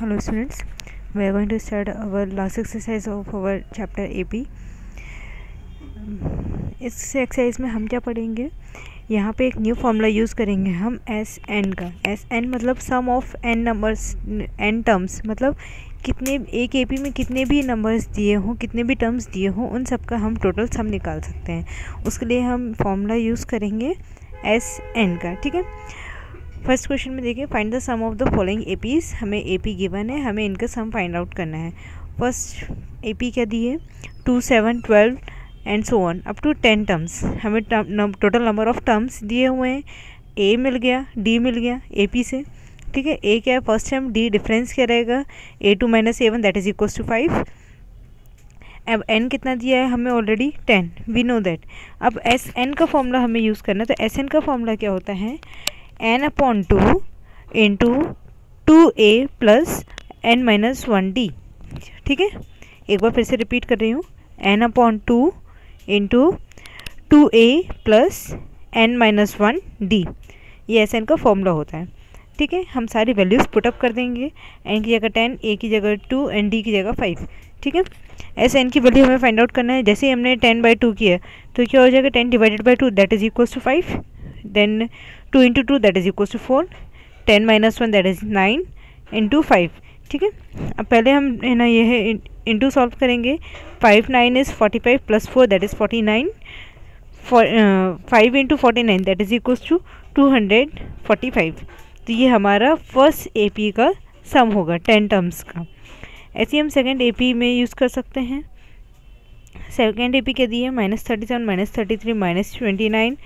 hello, students. We are going to start our last exercise of our chapter AP इस exercise में हम क्या पढ़ेंगे? यहाँ पे एक न्यू फॉर्मूला यूज़ करेंगे हम एस एन का। एस एन मतलब sum of N numbers N terms मतलब कितने एक ए में कितने भी नंबर्स दिए हों, कितने भी टर्म्स दिए हों, उन सब का हम टोटल सम निकाल सकते हैं। उसके लिए हम फॉर्मूला यूज़ करेंगे एस एन का, ठीक है? फ़र्स्ट क्वेश्चन में देखिए find the sum of the following A हमें ए पी गिवन है, हमें इनका सम फाइंड आउट करना है। फ़र्स्ट ए पी क्या दिए two seven twelve and so on up to ten terms हमें टोटल नंबर ऑफ़ टर्म्स दिए हुए हैं। ए मिल गया डी मिल गया ए पी से। ठीक है? ए क्या है? फ़र्स्ट टर्म डी डिफरेंस क्या रहेगा? A two minus A one that is equals to five अब एन कितना दिया है? हमें already ten we know that अब एस एन का फॉर्मूला हमें यूज़ करना है तो एस एन का फॉर्मूला क्या होता है? N upon two into two A plus N minus one D ठीक है? एक बार फिर से रिपीट कर रही हूँ. N upon two into two A plus N minus one D ये एस इनका फॉर्मूला होता है. ठीक है? हम सारी वैल्यूज़ पुटअप कर देंगे. एन की जगह टेन ए की जगह टू एन डी की जगह फाइव ठीक है? एस एन की वैल्यू हमें फाइंड आउट करना है. जैसे ही हमने टेन बाई टू किया तो क्या हो जाएगा? Ten divided by two that is equals to five then two into two that is equal to four ten minus one that is nine into five ठीक है? अब पहले हम, है ना, ये है इंटू सॉल्व करेंगे। Five nine is forty five plus four that is forty nine five into forty nine that is equals to two hundred forty five तो ये हमारा फ़र्स्ट ए पी का सम होगा टेन टर्म्स का। ऐसे हम सेकेंड ए पी में use कर सकते हैं। सेकेंड ए पी के दिए minus thirty seven minus thirty three minus twenty nine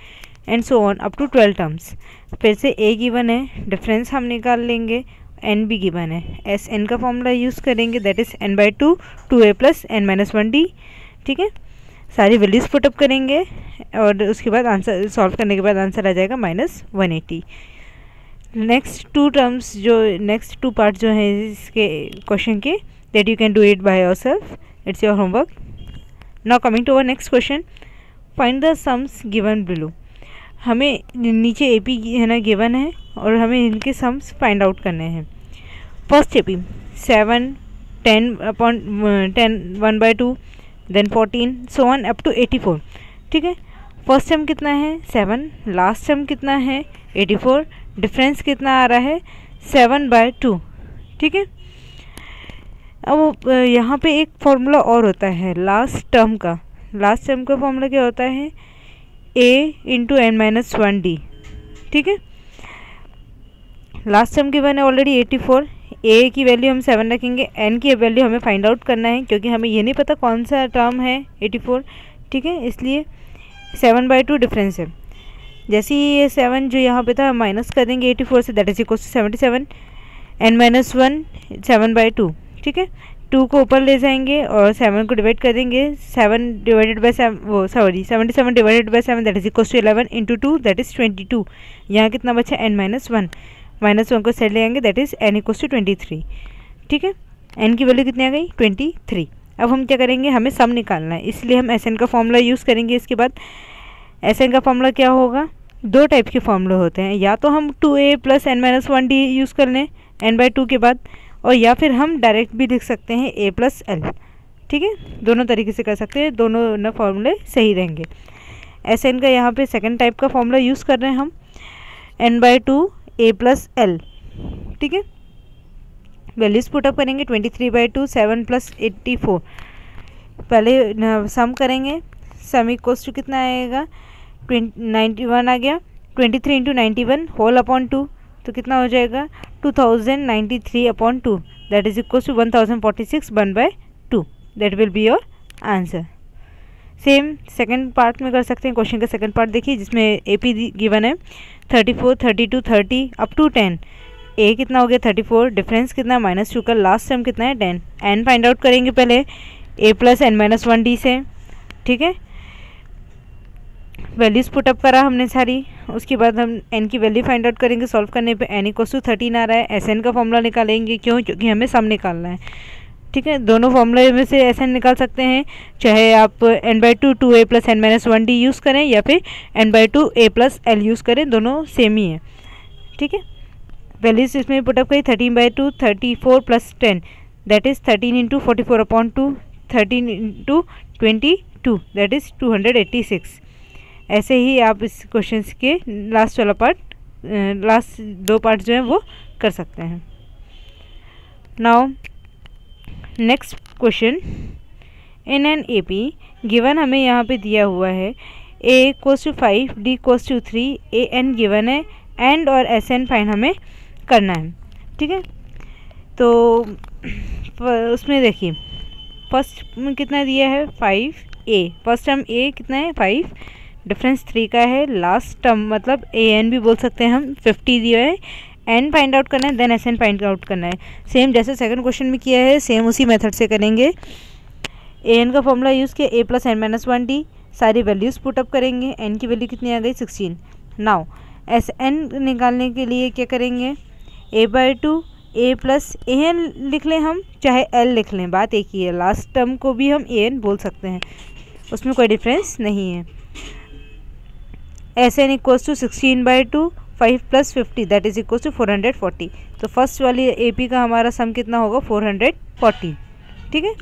and so on up to twelve terms फिर से ए गिवन है डिफरेंस हम निकाल लेंगे एन भी गिवन है। एस एन का फॉर्मूला यूज़ करेंगे that is N by two two A plus N minus one D ठीक है? सारी वैल्यूज़ पुटअप करेंगे, और उसके बाद आंसर सॉल्व करने के बाद आंसर आ जाएगा minus one eighty next two terms जो नेक्स्ट टू पार्ट जो हैं इसके क्वेश्चन के that you can do it by yourself it's your homework now coming to our next question find the sums given below हमें नीचे A P है ना given है और हमें इनके सम्स फाइंड आउट करने हैं। First A P seven ten upon ten one by two then fourteen so on up to eighty four ठीक है? फ़र्स्ट टर्म कितना है? सेवन लास्ट टर्म कितना है? एटी फोर डिफ्रेंस कितना आ रहा है? सेवन बाय टू ठीक है? अब यहाँ पे एक फॉर्मूला और होता है लास्ट टर्म का। लास्ट टर्म का फॉर्मूला क्या होता है? A into N minus one D ठीक है? लास्ट टर्म की वन है ऑलरेडी एटी फोर ए की वैल्यू हम सेवन रखेंगे. एन की वैल्यू हमें फाइंड आउट करना है क्योंकि हमें ये नहीं पता कौन सा टर्म है एटी फोर ठीक है? इसलिए सेवन बाई टू डिफरेंस है. जैसे ही ये सेवन जो यहाँ पे था माइनस कर देंगे एटी फोर से that is equal to seventy seven N minus one seven by two ठीक है? टू को ऊपर ले जाएँगे और सेवन को डिवाइड कर देंगे। सेवन डिवाइडेड बाई सेवन वो sorry seventy seven divided by seven that is equal to eleven into two that is twenty two यहाँ कितना बचा? N minus one minus one को सेट ले आएँगे that is N equal to twenty three ठीक है? N की value कितनी आ गई? ट्वेंटी थ्री अब हम क्या करेंगे? हमें सम निकालना है। इसलिए हम एस एन का फॉर्मूला यूज़ करेंगे इसके बाद। एस एन का फॉर्मूला क्या होगा? दो टाइप के फॉर्मूले होते हैं। या तो हम two A plus N minus one D use कर लें। एन बाई टू के बाद। और या फिर हम डायरेक्ट भी लिख सकते हैं ए प्लस एल ठीक है? दोनों तरीके से कर सकते हैं, दोनों ना फॉर्मूले सही रहेंगे। एस एन का यहाँ पे सेकंड टाइप का फॉर्मूला यूज़ कर रहे हैं हम। N by two A plus L ठीक है? वैल्यूज़ पुटअप करेंगे twenty three by two seven plus eighty four पहले सम करेंगे सम इक्वल्स कितना आएगा? ट्वेंटी नाइन्टी वन आ गया। Twenty three into ninety one whole upon two तो कितना हो जाएगा? Two thousand ninety three upon two that is equal to one thousand forty six one by two that will be your answer same second part में कर सकते हैं question का second part देखिए, जिसमें ए पी गिवन है. Thirty four thirty two thirty up to ten A कितना हो गया? थर्टी फोर डिफरेंस कितना? है माइनस टू का लास्ट टर्म कितना है? टेन एन फाइंड आउट करेंगे पहले. A plus N minus one D से. ठीक है? वैल्यूज़ पुटअप करा हमने सारी। उसके बाद हम एन की वैल्यू फाइंड आउट करेंगे सॉल्व करने पे एन इक्वस टू थर्टीन आ रहा है। एस एन का फॉर्मूला निकालेंगे, क्यों? क्योंकि हमें सम निकालना है। ठीक है? दोनों फॉर्मूले में से एस एन निकाल सकते हैं। चाहे आप N by two two A plus N minus one D use करें, या फिर N by two A plus L use करें, दोनों सेम ही है। ठीक है? वैल्यूज़ इसमें पुटअप करी thirteen by two thirty four plus ten that is thirteen into forty four upon two thirteen into twenty two that is two hundred eighty six ऐसे ही आप इस क्वेश्चन के लास्ट वाला पार्ट लास्ट दो part जो है वो कर सकते हैं। Now next question in an A P given हमें यहाँ पे दिया हुआ है A equals to five D equals to three A N given है एंड और एस एन फाइन हमें करना है। ठीक है? तो उसमें देखिए फ़र्स्ट कितना दिया है? Five A first term A कितना है? फाइव डिफरेंस थ्री का है लास्ट टर्म मतलब ए एन भी बोल सकते हैं हम फिफ्टी दिया है एन फाइंड आउट करना है then S N find out करना है। सेम जैसे सेकंड क्वेश्चन में किया है सेम उसी मेथड से करेंगे। ए एन का फॉर्मूला यूज़ किया A plus N minus one D सारी वैल्यूज़ पुटअप करेंगे एन की वैल्यू कितनी आ गई सिक्सटीन नाउ एस एन निकालने के लिए क्या करेंगे? A by two A plus A N लिख लें हम, चाहे एल लिख लें, बात एक ही है लास्ट टर्म को भी हम ए एन बोल सकते हैं। उसमें कोई डिफरेंस नहीं है। S N equals to sixteen by two five plus fifty that is equals to four hundred forty तो फ़र्स्ट वाली ए पी का हमारा सम कितना होगा? फोर हंड्रेड फोर्टी ठीक है?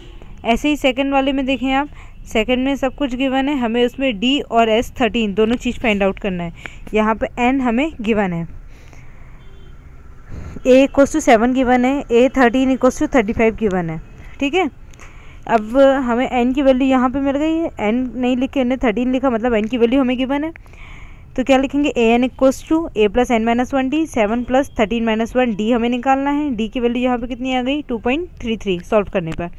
ऐसे ही सेकेंड वाले में देखें आप सेकेंड में सब कुछ गिवन है, हमें उसमें डी और एस थर्टीन दोनों चीज़ फाइंड आउट करना है। यहाँ पे एन हमें गिवन है। A equals to seven given है A thirteen equals to thirty five given है। ठीक है? अब हमें एन की वैल्यू यहाँ पे मिल गई है। एन नहीं लिखे हमने थर्टीन लिखा मतलब एन की वैल्यू हमें गिवन है। तो क्या लिखेंगे? A N equals to A plus N minus one D seven plus thirteen minus one D हमें निकालना है। डी की वैल्यू यहाँ पे कितनी आ गई? Two point three three solve करने पर।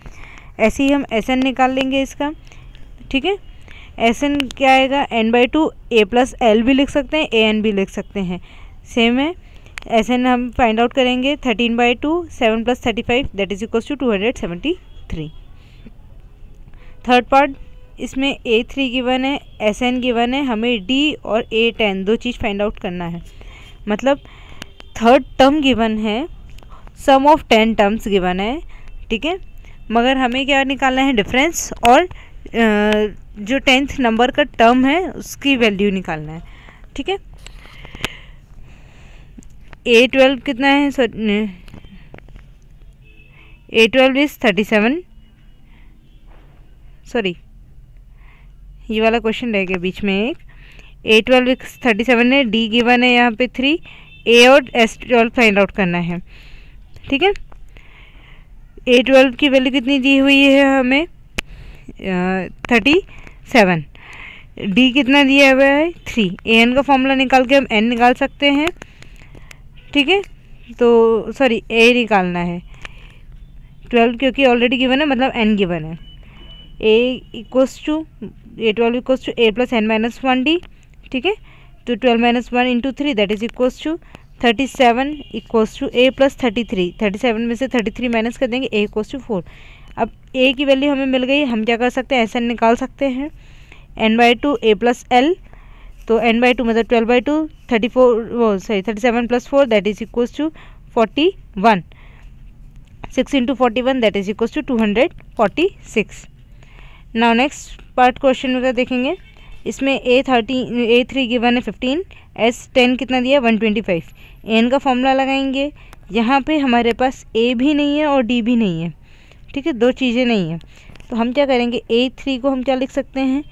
ऐसे ही हम एस एन निकाल लेंगे इसका। ठीक है? एस एन क्या आएगा? N by two A plus L भी लिख सकते हैं ए एन भी लिख सकते हैं। सेम है। एस एन हम फाइंड आउट करेंगे। Thirteen by two seven plus thirty five that is equals to two hundred seventy three third part इसमें ए थ्री गिवन है एस एन गिवन है, हमें डी और ए टेन दो चीज़ फाइंड आउट करना है। मतलब थर्ड टर्म गिवन है sum of ten terms given है, ठीक है? मगर हमें क्या निकालना है? डिफरेंस और जो टेंथ नंबर का टर्म है, उसकी वैल्यू निकालना है, ठीक है? ए ट्वेल्व कितना है? Sorry A twelve is thirty seven sorry ये वाला क्वेश्चन रह गया बीच में एक। ए ट्वेल्व थर्टी सेवन है डी गिवन है यहाँ पे थ्री ए और एस ट्वेल्व फाइंड आउट करना है। ठीक है? ए ट्वेल्व की वैल्यू कितनी दी हुई है हमें? थर्टी सेवन डी कितना दिया हुआ है? थ्री ए एन का फॉर्मूला निकाल के हम एन निकाल सकते हैं। ठीक है? तो सॉरी ए निकालना है। ट्वेल्व क्योंकि ऑलरेडी गिवन है मतलब एन गिवन है। A equals to A twelve equals to A plus N minus one D ठीक है? तो twelve minus one into three that is equals to thirty seven equals to A plus thirty three thirty seven में से thirty three minus कर देंगे ए equals to four अब ए की value हमें मिल गई, हम क्या कर सकते हैं? ऐसा निकाल सकते हैं। N by two A plus L तो एन बाई टू मतलब twelve by two thirty four वो sorry thirty seven plus four that is equals to forty one six into forty one that is equals to two hundred forty six now next part question में देखेंगे। इसमें A thirty A three given है fifteen S ten कितना दिया? One twenty five N का formula लगाएँगे। यहाँ पे हमारे पास ए भी नहीं है और डी भी नहीं है। ठीक है? दो चीज़ें नहीं हैं। तो हम क्या करेंगे? ए थ्री को हम क्या लिख सकते हैं?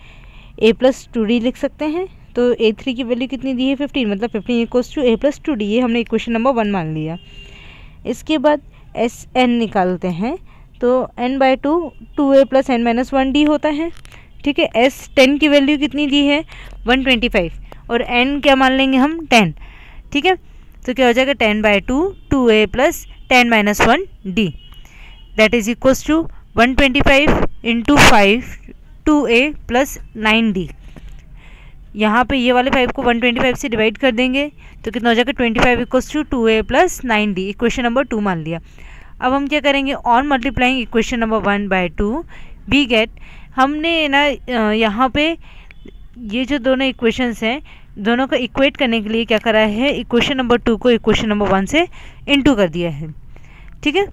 ए प्लस टू डी लिख सकते हैं। तो ए थ्री की वैल्यू कितनी दी है? फिफ्टीन मतलब fifteen equals to A plus two D ये हमने इक्वेशन नंबर वन मान लिया। इसके बाद एस एन निकालते हैं। तो N by two two A plus N minus one D होता है। ठीक है एस टेन की वैल्यू कितनी दी है? वन ट्वेंटी फाइव और एन क्या मान लेंगे हम? टेन ठीक है? तो क्या हो जाएगा? Ten by two two A plus ten minus one D that is equals to 125 twenty five into five two A plus nine D यहाँ पर ये वाले फाइव को 125 से डिवाइड कर देंगे। तो कितना हो जाएगा? 25 five equals to two A plus nine D equation number two मान लिया। अब हम क्या करेंगे? On multiplying equation number one by two we get हमने ना यहाँ पे ये जो दोनों इक्वेशंस हैं, दोनों को इक्वेट करने के लिए क्या करा है? इक्वेशन नंबर टू को इक्वेशन नंबर वन से इनटू कर दिया है। ठीक है?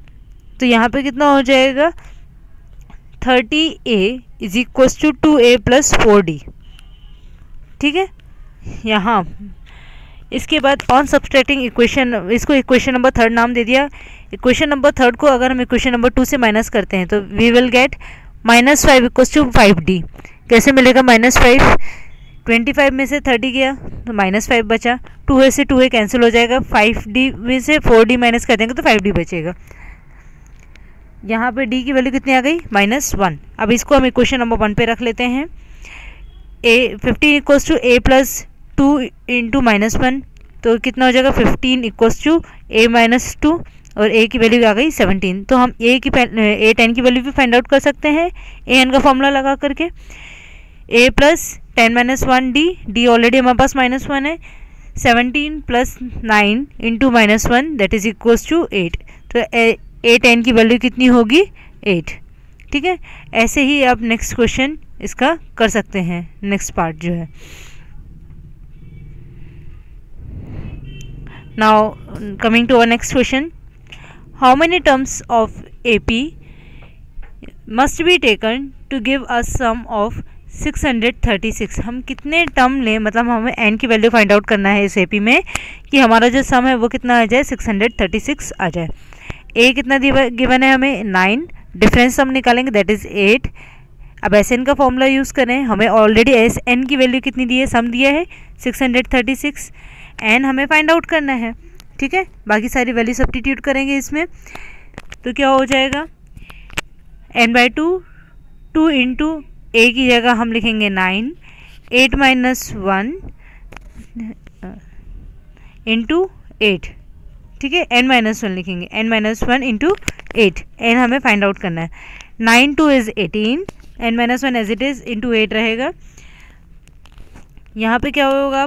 तो यहाँ पे कितना हो जाएगा? Thirty A is equal to two A plus four D ठीक है? यहाँ। इसके बाद ऑन सब्सट्रैक्टिंग इक्वेशन इसको इक्वेशन नंबर थर्ड नाम दे दिया। इक्वेशन नंबर थर्ड को अगर हम इक्वेशन नंबर टू से माइनस करते हैं तो we will get minus five equals to five D कैसे मिलेगा माइनस फाइव ट्वेंटी फाइव में से थर्टी गया तो माइनस फाइव बचा। टू ए से टू ए कैंसिल हो जाएगा। फाइव डी में से फोर डी माइनस कर देंगे तो फाइव डी बचेगा। यहाँ पे डी की वैल्यू कितनी आ गई? माइनस वन अब इसको हम इक्वेशन नंबर वन पे रख लेते हैं। A fifteen equals to A plus two into minus one तो कितना हो जाएगा? Fifteen equals to A minus two और ए की वैल्यू आ गई सेवनटीन तो हम ए की ए टेन की वैल्यू भी फाइंड आउट कर सकते हैं। ए एन का फॉर्मूला लगा करके। A plus ten minus one D D already हमारे पास माइनस वन है। Seventeen plus nine into minus one that is equals to eight तो ए टेन की वैल्यू कितनी होगी? एट ठीक है? ऐसे ही आप नेक्स्ट क्वेश्चन इसका कर सकते हैं। नेक्स्ट पार्ट जो है। Coming to our next question how many terms of A P must be taken to give a sum of 636 हम कितने टर्म लें? मतलब हमें एन की वैल्यू फाइंड आउट करना है इस एपी में कि हमारा जो सम है वो कितना आ जाए? 636 आ जाए। ए कितना गिवन है हमें? नाइन डिफरेंस हम निकालेंगे दैट इज़ एट अब एस एन का फॉर्मूला यूज़ करें। हमें ऑलरेडी एस एन की वैल्यू कितनी दी है? सम दिया है six hundred thirty six N हमें फाइंड आउट करना है, ठीक है? बाकी सारी वैल्यू सब्टीट्यूट करेंगे इसमें तो क्या हो जाएगा? N by two two into A की जगह हम लिखेंगे nine eight minus one into eight ठीक है? एन माइनस वन लिखेंगे N minus one into eight N हमें फाइंड आउट करना है। Nine two is eighteen N minus one as it is into eight रहेगा। यहाँ पे क्या होगा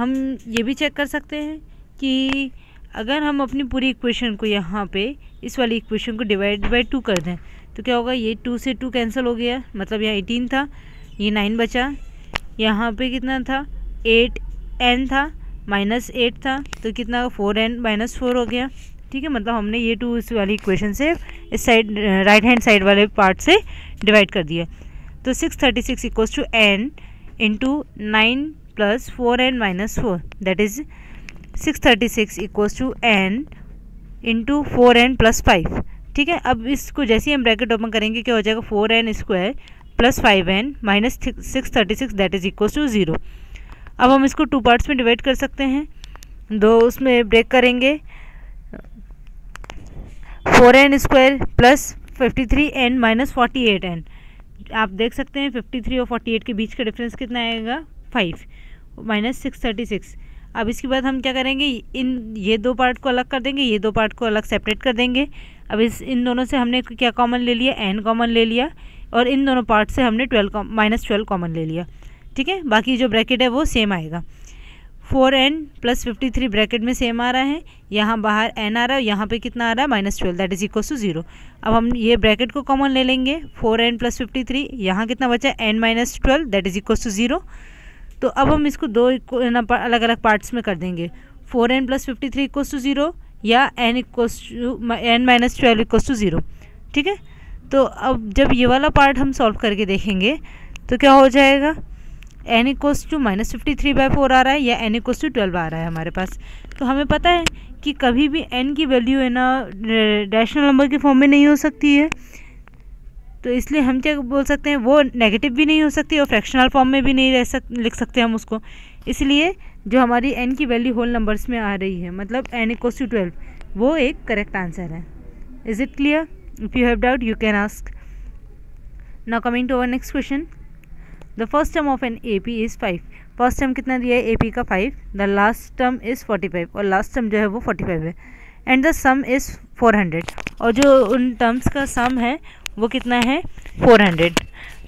हम ये भी चेक कर सकते हैं कि अगर हम अपनी पूरी इक्वेशन को यहाँ पे, इस वाली इक्वेशन को डिवाइड बाई टू कर दें तो क्या होगा? ये टू से टू कैंसिल हो गया। मतलब यहाँ एटीन था, ये नाइन बचा। यहाँ पे कितना था? एट एन था माइनस एट था तो कितना फोर एन माइनस फोर हो गया। ठीक है? मतलब हमने ये टू इस वाली इक्वेशन से, इस साइड राइट हैंड साइड वाले पार्ट से डिवाइड कर दिया। तो six thirty six equals to N into nine N minus four that is six thirty six equals to N into four N plus five ठीक है? अब इसको जैसे ही हम ब्रैकेट ओपन करेंगे, क्या हो जाएगा? Four N square plus five N minus six thirty six that is equals to zero अब हम इसको टू पार्ट्स में डिवाइड कर सकते हैं। दो उसमें ब्रेक करेंगे। Four N square plus fifty three N minus forty eight N आप देख सकते हैं फिफ्टी थ्री और फोर्टी एट के बीच का डिफरेंस कितना आएगा? Five minus six thirty six अब इसके बाद हम क्या करेंगे? इन, ये दो पार्ट को अलग कर देंगे, ये दो पार्ट को अलग सेपरेट कर देंगे। अब इस, इन दोनों से हमने क्या कॉमन ले लिया? एन कॉमन ले लिया। और इन दोनों पार्ट से हमने ट्वेल्व माइनस ट्वेल्व कॉमन ले लिया। ठीक है? बाकी जो ब्रैकेट है वो सेम आएगा। Four N plus fifty three bracket में सेम आ रहा है। यहाँ बाहर एन आ रहा है, यहाँ पे कितना आ रहा है? Minus twelve that is equal to zero अब हम ये ब्रैकेट को कॉमन ले लेंगे। Four N plus fifty three, यहाँ कितना बचा? N minus twelve that is equal to zero तो अब हम इसको दो अलग अलग पार्ट्स में कर देंगे। Four N plus fifty three equals to zero या N equals to N minus twelve equals to zero ठीक है? तो अब जब ये वाला पार्ट हम सॉल्व करके देखेंगे तो क्या हो जाएगा? N equals to minus fifty three by four आ रहा है या एन इक्वस टू ट्वेल्व आ रहा है हमारे पास। तो हमें पता है कि कभी भी एन की वैल्यू है ना रैशनल नंबर के फॉर्म में नहीं हो सकती है। तो इसलिए हम क्या बोल सकते हैं, वो नेगेटिव भी नहीं हो सकती और फ्रैक्शनल फॉर्म में भी नहीं रह सक, लिख सकते हम उसको। इसलिए जो हमारी एन की वैल्यू होल नंबर्स में आ रही है मतलब एन इक्वस टू ट्वेल्व वो एक करेक्ट आंसर है। Is it clear if you have doubt you can ask now coming to our next question the first term of an A P is five first term कितना दिया है? A P का five the last term is forty five और last term जो है वो forty five है. And the sum is four hundred और जो उन टर्म्स का सम है वो कितना है? Four hundred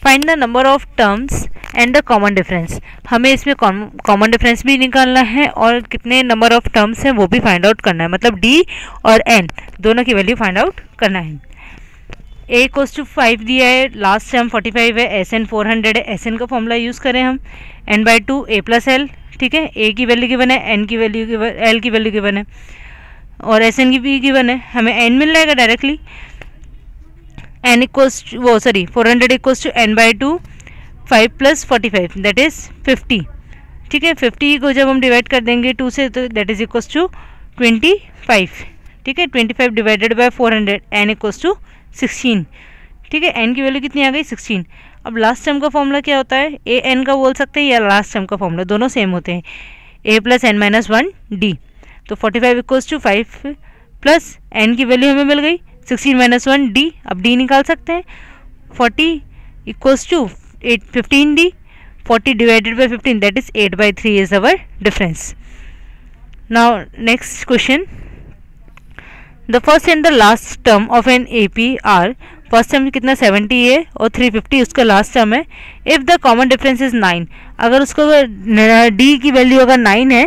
find the number of terms and the common difference हमें इसमें कॉमन डिफरेंस भी निकालना है और कितने नंबर ऑफ़ टर्म्स हैं वो भी फाइंड आउट करना है। मतलब डी और एन दोनों की वैल्यू फाइंड आउट करना है। ए कोस टू फाइव दिया है। लास्ट टर्म फोर्टी फाइव है। एस एन फोर हंड्रेड है। एस एन का फॉर्मूला यूज़ करें हम। N by two A plus L ठीक है? ए की वैल्यू गिवन है। एन की वैल्यू एल की वैल्यू गिवन है। और एस एन की भी गिवन है। हमें एन मिल जाएगा डायरेक्टली एन इक्वल्स वो sorry four hundred equals to N by two five plus forty five that is fifty ठीक है फिफ्टी को जब हम डिवाइड कर देंगे टू से तो that is equals to twenty five ठीक है twenty five divided by four hundred N equals to sixteen ठीक है एन की वैल्यू कितनी आ गई? सिक्सटीन अब लास्ट टर्म का फॉर्मूला क्या होता है? ए एन का बोल सकते हैं या लास्ट टर्म का फॉर्मूला दोनों सेम होते हैं. A plus N minus one D तो forty five equals to five plus N की वैल्यू हमें मिल गई. सिक्सटीन माइनस वन डी अब डी निकाल सकते हैं। Forty equals to eight fifteen D forty divided by fifteen that is eight by three is our difference now next question the first and the last term of an A P are first term कितना seventy है और three fifty उसका last term है। If the common difference is nine अगर उसको D की value अगर nine है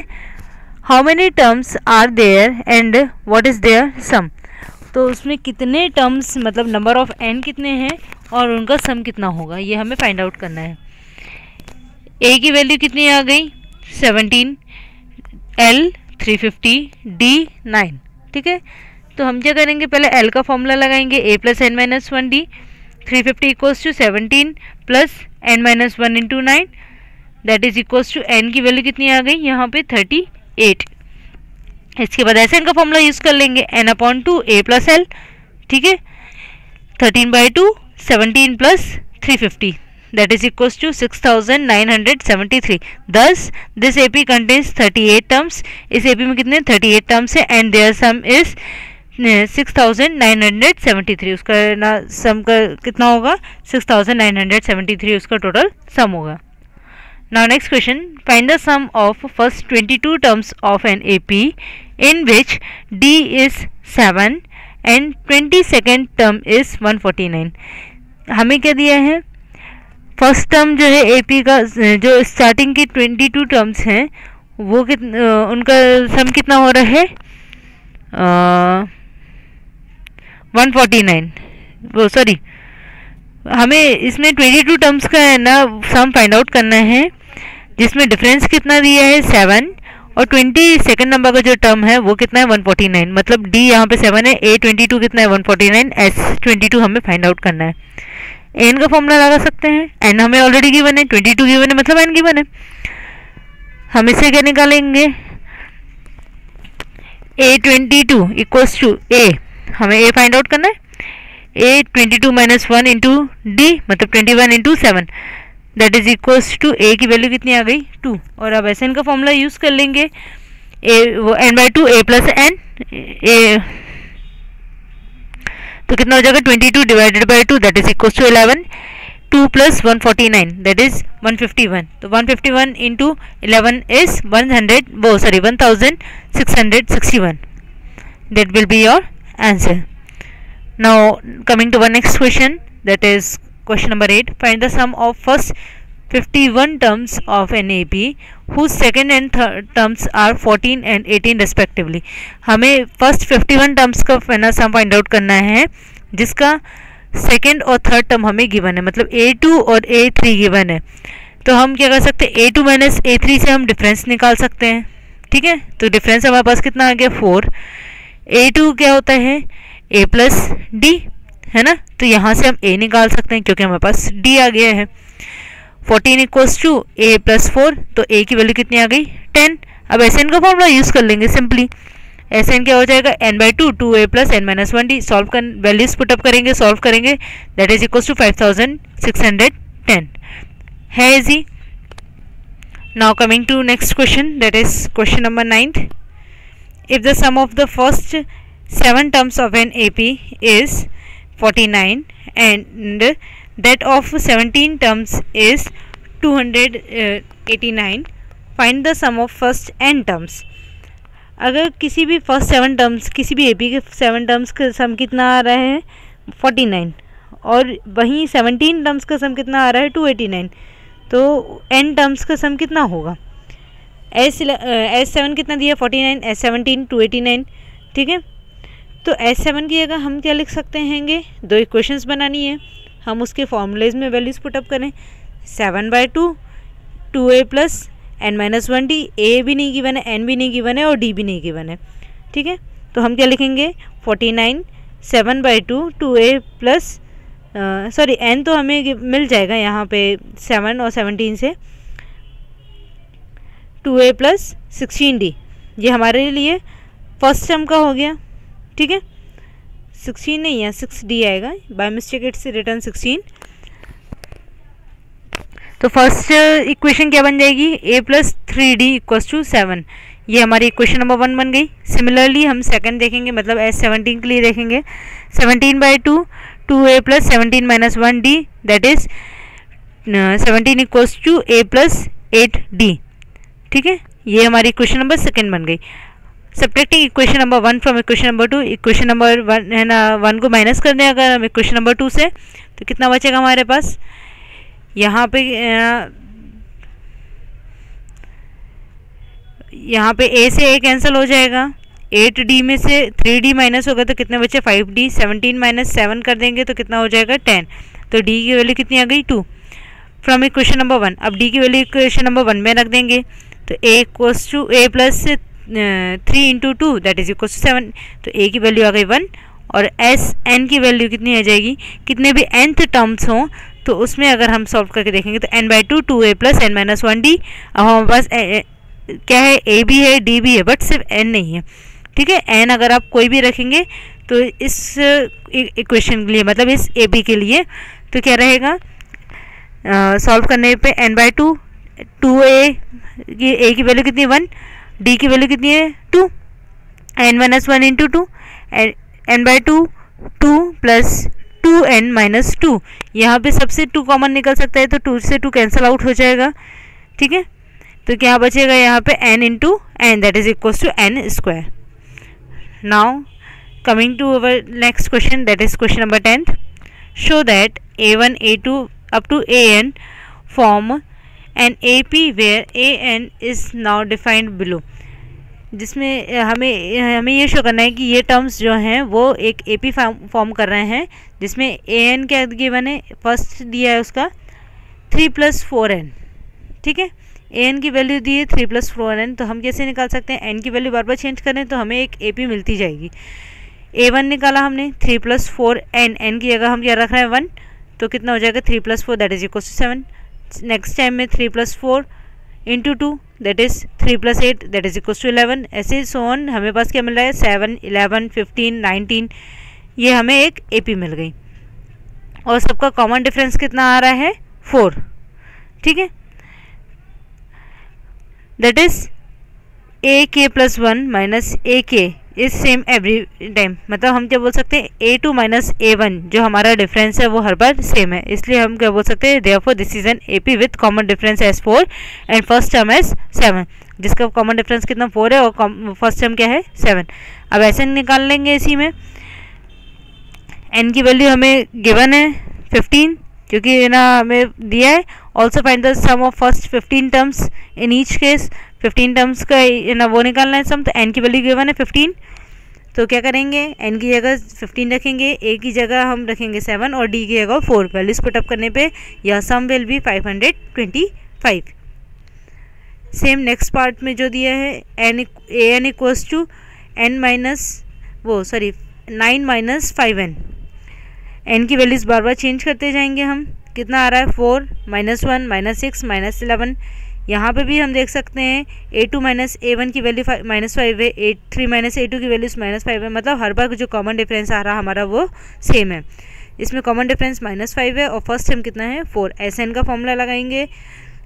how many terms are there and what is their sum तो उसमें कितने टर्म्स मतलब नंबर ऑफ़ एन कितने हैं और उनका सम कितना होगा, ये हमें फाइंड आउट करना है। ए की वैल्यू कितनी आ गई? Seventeen L three fifty D nine ठीक है? तो हम क्या करेंगे? पहले एल का फॉर्मूला लगाएँगे। A plus N minus one D three fifty equals to seventeen plus N minus one into nine that is equals to N की वैल्यू कितनी आ गई? यहाँ पे थर्टी एट इसके बाद ऐसे इनका फॉर्मूला यूज़ कर लेंगे N upon two A plus L ठीक है? Thirteen by two seventeen plus three fifty that is equal to six thousand nine hundred seventy three दस this A P contains thirty eight terms इस A P में कितने? Thirty eight terms है and their sum is six thousand nine hundred seventy three उसका ना sum का कितना होगा? Six thousand nine hundred seventy three उसका टोटल सम होगा। Now next question find the sum of first twenty two terms of an A P in which D is 7 and 22nd term is 149 हमें क्या दिया है? First term जो है AP का, जो स्टार्टिंग की ट्वेंटी टू टर्म्स हैं, वो कित उनका सम कितना हो रहा है? वन फोर्टी नाइन सॉरी हमें इसमें ट्वेंटी टू टर्म्स का है ना सम फाइंड आउट करना है, जिसमें डिफरेंस कितना दिया है? सेवन और ट्वेंटी सेकेंड नंबर का जो टर्म है, वो कितना है? वन फोर्टी नाइन मतलब डी यहाँ पे सेवन है ए ट्वेंटी टू कितना है? One forty nine S twenty two हमें फाइंड आउट करना है। एन का फॉर्मूला लगा सकते हैं। एन हमें ऑलरेडी गिवन है ट्वेंटी टू गिवन है मतलब एन गिवन है। हम इसे क्या निकालेंगे? A twenty two equals to A हमें ए फाइंड आउट करना है। A twenty two minus one into D मतलब twenty one into seven that is equals to A की वैल्यू कितनी आ गई? टू और अब एस एन का फॉर्मूला यूज़ कर लेंगे। ए वो N by two A plus N A तो कितना हो जाएगा? Twenty two divided by two that is equal to eleven two plus one forty nine that is one fifty one तो one fifty one into eleven is one hundred वो sorry one thousand six hundred sixty one that will be your answer. Now, coming to our next question, that is question number 8 find the sum of first 51 terms of an AP whose second and third terms are 14 and 18 respectively. हमें first 51 terms का ना sum find out करना है, जिसका second और third term हमें given है। मतलब ए टू और ए थ्री गिवन है। तो हम क्या कर सकते हैं? A two minus A three से हम डिफरेंस निकाल सकते हैं। ठीक है? तो डिफरेंस हमारे पास कितना आ गया? फोर ए टू क्या होता है? ए प्लस डी है ना? तो यहाँ से हम ए निकाल सकते हैं क्योंकि हमारे पास डी आ गया है। Fourteen equals to a plus four तो ए की वैल्यू कितनी आ गई? टेन अब एस एन का फॉर्मूला यूज़ कर लेंगे सिंपली एस एन क्या हो जाएगा n by two two a plus n minus one d solve कर वैल्यूज़ पुटअप करेंगे सॉल्व करेंगे। That is equals to five thousand six hundred ten है easy now coming to question question, that is question number 9 the the sum of the first seven terms of an AP is 49 and that of 17 terms is 289 find the sum of first n terms. अगर किसी भी first seven terms किसी भी AP के seven terms का sum कितना आ रहा है? फोर्टी नाइन और वहीं सेवनटीन टर्म्स का सम कितना आ रहा है? टू एटी नाइन तो एन टर्म्स का सम कितना होगा? एस एस सेवन कितना दिया? Forty nine S seventeen two eighty nine ठीक है? तो एस सेवन की जगह हम क्या लिख सकते हैंगे? दो इक्वेशंस बनानी है। हम उसके फॉर्मूलेज में वैल्यूज़ पुटअप करें। Seven by two two a plus n minus one d a भी नहीं गिवन है एन भी नहीं गिवन है और डी भी नहीं गिवन है। ठीक है? तो हम क्या लिखेंगे? Forty nine seven by two two a plus sorry n तो हमें मिल जाएगा यहाँ पे सेवन और सेवनटीन से। Two a plus sixteen d ये हमारे लिए फ़र्स्ट टर्म का हो गया। ठीक है? सिक्सटीन नहीं है सिक्स डी आएगा। By mistake it's written sixteen तो फ़र्स्ट इक्वेशन क्या बन जाएगी? A plus three d equals to seven ये हमारी इक्वेशन नंबर वन बन गई। सिमिलरली हम सेकंड देखेंगे मतलब एस सेवनटीन के लिए देखेंगे। Seventeen by two two a plus seventeen minus one d that is seventeen equals to a plus eight d ठीक है? ये हमारी इक्वेशन नंबर सेकेंड बन गई। Subtracting equation number one from equation number two equation number one है ना one को minus कर दें अगर हम इक्वेशन नंबर टू से तो कितना बचेगा हमारे पास? यहाँ पे यहाँ पे ए से ए कैंसिल हो जाएगा। एट डी में से थ्री डी माइनस होगा तो कितने बचे? Five d seventeen minus seven कर देंगे तो कितना हो जाएगा? टेन तो डी की वैल्यू कितनी आ गई? Two from equation number one अब डी की वैल्यू इक्वेशन नंबर वन में रख देंगे। तो a equals to a plus three into two that is equal to seven तो ए की वैल्यू आ गई वन और एस एन की वैल्यू कितनी आ जाएगी? कितने भी nth टर्म्स हों तो उसमें अगर हम सॉल्व करके देखेंगे तो n by two two a plus n minus one d अब हमारे पास क्या है? ए भी है डी भी है बट सिर्फ़ एन नहीं है। ठीक है? एन अगर आप कोई भी रखेंगे तो इस इक्वेशन के लिए मतलब इस ए बी के लिए तो क्या रहेगा? सॉल्व करने पे n by two two a की वैल्यू कितनी? वन डी की वैल्यू कितनी है? Two n minus one into two n by two two plus two n minus two यहाँ पर सबसे टू कॉमन निकल सकता है तो टू से टू कैंसिल आउट हो जाएगा। ठीक है? तो क्या बचेगा यहाँ पे? N into n that is equals to n square now coming to our next question, that is question number 10 show that a1 a2 up to an form an where a n is now defined below. जिसमें हमें हमें ये show करना है कि ये terms जो हैं, वो एक ए पी फॉर्म कर रहे हैं, जिसमें ए एन क्या गिवन है? फ़र्स्ट दिया है उसका थ्री प्लस फोर एन ठीक है? ए एन की वैल्यू दी है थ्री प्लस फोर एन तो हम कैसे निकाल सकते हैं? एन की वैल्यू बार बार चेंज करें तो हमें एक ए पी मिलती जाएगी। ए वन निकाला हमने three plus four n n की जगह हम क्या रख रहे हैं वन तो कितना हो जाएगा? Three plus four that is equal to seven next time में three plus four into two that is three plus eight that is equal to eleven ऐसे सोन हमें पास क्या मिल रहा है? सेवन इलेवन फिफ्टीन नाइनटीन ये हमें एक ए पी मिल गई। और सबका कॉमन डिफरेंस कितना आ रहा है? फोर ठीक है? दैट इज़ ए के प्लस वन माइनस ए के इज़ सेम एवरी टाइम मतलब हम क्या बोल सकते हैं? A two minus a one जो हमारा डिफरेंस है, वो हर बार सेम है। इसलिए हम क्या बोल सकते हैं? Therefore this is an a p with common difference as four and first term as seven जिसका कॉमन डिफरेंस कितना फोर है और फ़र्स्ट टर्म क्या है? सेवन अब ऐसे निकाल लेंगे इसी में। एन की वैल्यू हमें गिवन है फिफ्टीन क्योंकि ना हमें दिया है। Also find the sum of first fifteen terms in each case fifteen terms का ना वो निकालना है सम तो एन की वैल्यू गिवन है फिफ्टीन तो क्या करेंगे? एन की जगह फिफ्टीन रखेंगे ए की जगह हम रखेंगे सेवन और डी की जगह फोर वैल्यूज़ पुटअप करने पे यह sum will be five hundred twenty five same next part में जो दिया है n a n equals to n minus वो sorry nine minus five n n की वैल्यूज़ बार बार चेंज करते जाएँगे हम। कितना आ रहा है? Four minus one minus six minus eleven यहाँ पे भी हम देख सकते हैं a two minus a one की वैल्यू माइनस फाइव है a three minus a two की वैल्यूज़ माइनस फाइव है। मतलब हर बार जो कॉमन डिफरेंस आ रहा हमारा वो सेम है। इसमें कॉमन डिफरेंस माइनस फाइव है और फ़र्स्ट टाइम कितना है? फोर एस एन का फॉर्मूला लगाएँगे।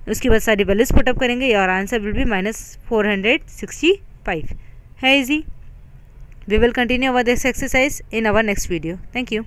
उसके बाद सारी वैल्यूज़ पुटअप करेंगे और answer will be minus four hundred sixty five है easy we will continue our this exercise in our next video thank you